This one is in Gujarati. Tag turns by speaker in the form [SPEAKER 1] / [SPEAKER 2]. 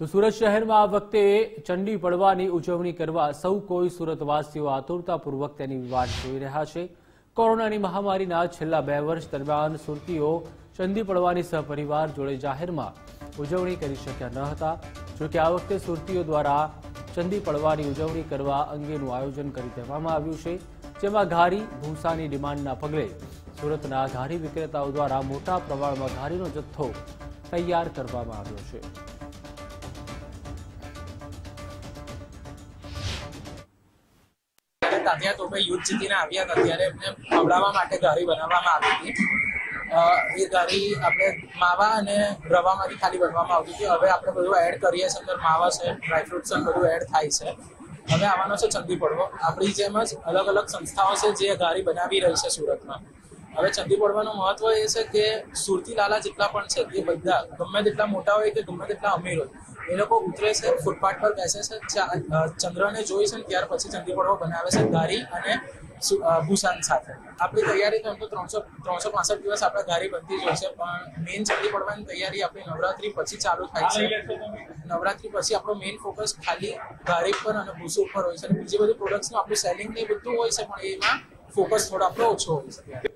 [SPEAKER 1] તો સુરત શહેરમાં આ વખતે ચંડી પડવાની ઉજવણી કરવા સૌ કોઈ સુરતવાસીઓ આતુરતાપૂર્વક તેની વાટ જોઈ રહ્યા છે. કોરોનાની મહામારીના છેલ્લા બે વર્ષ દરમિયાન સુરતીઓ ચંદી પડવાની સહપરિવાર જોડે જાહેરમાં ઉજવણી કરી શક્યા ન હતા. જોકે આ વખતે સુરતીઓ દ્વારા ચંદી પડવાની ઉજવણી કરવા અંગેનું આયોજન કરી દેવામાં આવ્યું છે, જેમાં ઘારી, ભૂસાની ડિમાન્ડના પગલે સુરતના ઘારી વિક્રેતાઓ દ્વારા મોટા પ્રમાણમાં ઘારીનો જથ્થો તૈયાર કરવામાં આવ્યો છે.
[SPEAKER 2] તાત્યા તોપે યુદ્ધ જીતીને આવ્યા હતા ત્યારે એમને ખવડાવવા માટે ઘારી બનાવવામાં આવી હતી. એ ગારી આપણે માવા અને રવામાંથી ખાલી બનવામાં આવતી હતી. હવે આપણે બધું એડ કરીએ છીએ અંદર માવા છે ડ્રાયફ્રૂટ્સ છે બધું એડ થાય છે. હવે આવવાનો છે ચંદી પડવો આપણી જેમ જ અલગ અલગ સંસ્થાઓ છે જે ઘારી બનાવી રહી છે સુરતમાં. હવે ચંદી પડવાનું મહત્વ એ છે કે સુરતી લાલા જેટલા પણ છે, એ બધા ગમે તેટલા મોટા હોય કે ગમે તેટલા અમીર હોય, એ લોકો ઉતરે છે, ફૂટપાથ પર બેસે છે ચંદ્રને જોઈ છે ને ત્યાર પછી ચંદી પડવો બનાવે છે ગારી અને ભૂસાન સાથે. આપણી તૈયારી તો એમ તો ત્રણસો ત્રણસો પાસઠ દિવસ આપણે ગારી બનતી જ હોય છે, પણ મેઇન ચંદી પડવાની તૈયારી આપણી નવરાત્રી પછી ચાલુ થાય છે. નવરાત્રી પછી આપણો મેઇન ફોકસ ખાલી ગારી પર અને ભૂસું ઉપર હોય છે. અને બીજી બધી પ્રોડક્ટ્સનું આપણું સેલિંગ ને બધું હોય છે, પણ એમાં ફોકસ થોડો આપણો ઓછો હોય છે.